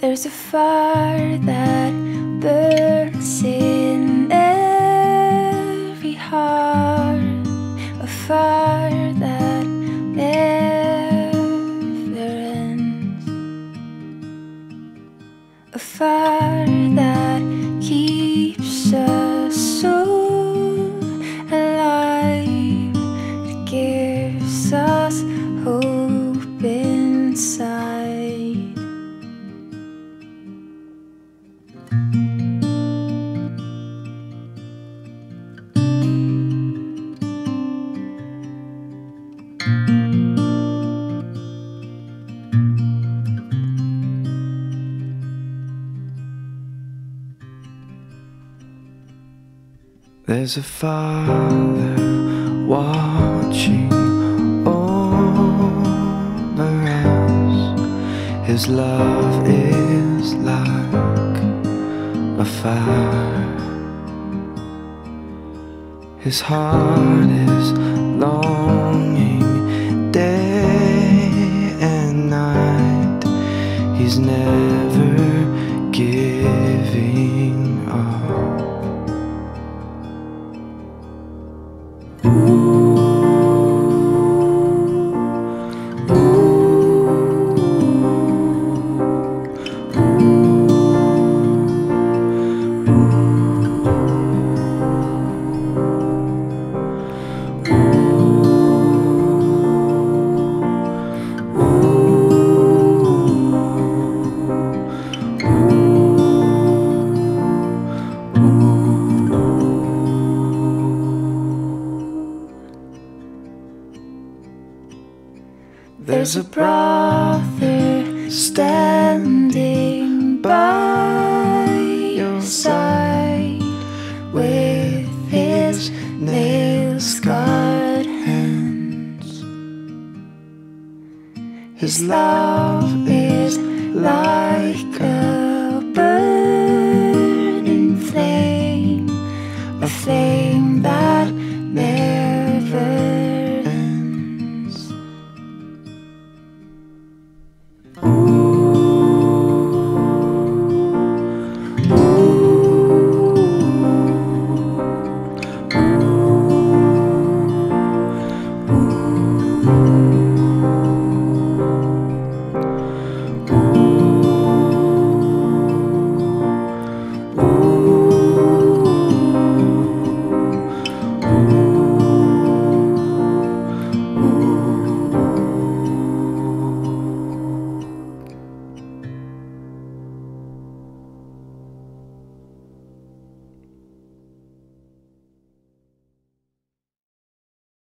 There's a fire that burns in every heart, a fire that never ends, a fire that keeps us so alive, it gives us There's a father watching all around. His love is like a fire. His heart is longing day and night. He's never There's a brother standing by your side with his nail scarred hands. His love is like a burning flame, a flame that never.